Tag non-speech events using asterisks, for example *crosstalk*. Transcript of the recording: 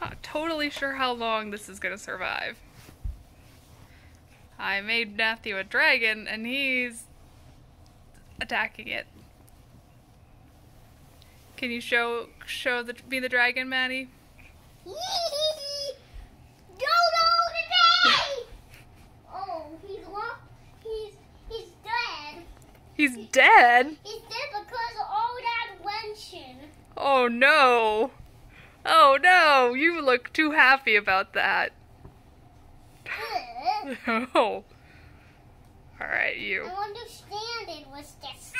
not totally sure how long this is gonna survive. I made Matthew a dragon and he's attacking it. Can you show show the be the dragon, Maddie? *laughs* Dodo today! *laughs* oh, he's he's he's dead. He's dead. He's dead because of all that wenching. Oh no. Oh no, you look too happy about that. Ugh. *laughs* *laughs* Oh. Alright, you. I understand it was just